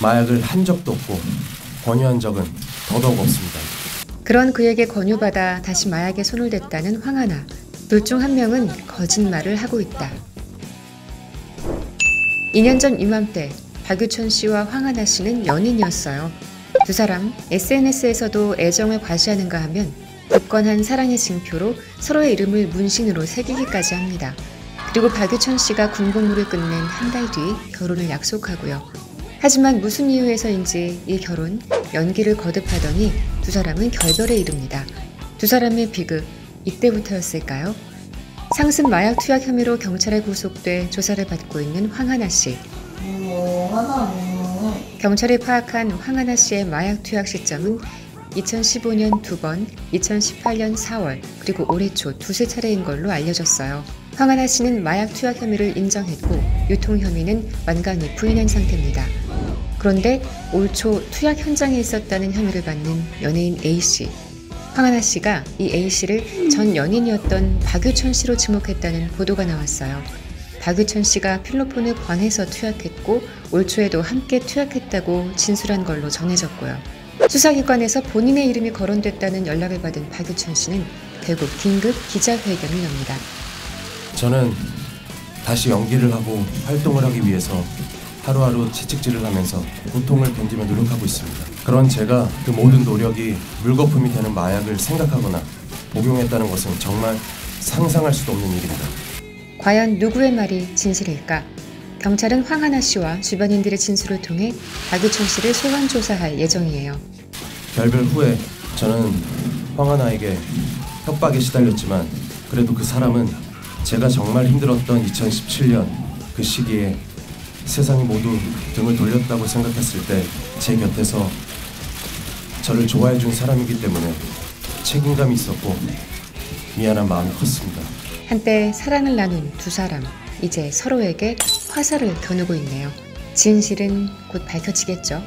마약을 한 적도 없고 권유한 적은 더더욱 없습니다. 그런 그에게 권유받아 다시 마약에 손을 댔다는 황하나. 둘 중 한 명은 거짓말을 하고 있다. 2년 전 이맘때 박유천 씨와 황하나 씨는 연인이었어요. 두 사람 SNS에서도 애정을 과시하는가 하면 굳건한 사랑의 징표로 서로의 이름을 문신으로 새기기까지 합니다. 그리고 박유천 씨가 군복무를 끝낸 한 달 뒤 결혼을 약속하고요. 하지만 무슨 이유에서인지 이 결혼 연기를 거듭하더니 두 사람은 결별에 이릅니다. 두 사람의 비극 이때부터였을까요? 상습 마약 투약 혐의로 경찰에 구속돼 조사를 받고 있는 황하나 씨. 경찰이 파악한 황하나 씨의 마약 투약 시점은 2015년 두 번, 2018년 4월, 그리고 올해 초 두세 차례인 걸로 알려졌어요. 황하나 씨는 마약 투약 혐의를 인정했고 유통 혐의는 완강히 부인한 상태입니다. 그런데 올 초 투약 현장에 있었다는 혐의를 받는 연예인 A 씨. 황하나 씨가 이 A 씨를 전 연인이었던 박유천 씨로 지목했다는 보도가 나왔어요. 박유천 씨가 필로폰을 권해서 투약했고 올 초에도 함께 투약했다고 진술한 걸로 전해졌고요. 수사기관에서 본인의 이름이 거론됐다는 연락을 받은 박유천 씨는 결국 긴급 기자회견을 엽니다. 저는 다시 연기를 하고 활동을 하기 위해서 하루하루 채찍질을 하면서 고통을 견디며 노력하고 있습니다. 그런 제가 그 모든 노력이 물거품이 되는 마약을 생각하거나 복용했다는 것은 정말 상상할 수도 없는 일입니다. 과연 누구의 말이 진실일까? 경찰은 황하나 씨와 주변인들의 진술을 통해 박유천 씨를 소환 조사할 예정이에요. 결별 후에 저는 황하나에게 협박에 시달렸지만 그래도 그 사람은 제가 정말 힘들었던 2017년 그 시기에 세상이 모두 등을 돌렸다고 생각했을 때 제 곁에서 저를 좋아해 준 사람이기 때문에 책임감이 있었고 미안한 마음이 컸습니다. 한때 사랑을 나눈 두 사람, 이제 서로에게 화살을 겨누고 있네요. 진실은 곧 밝혀지겠죠.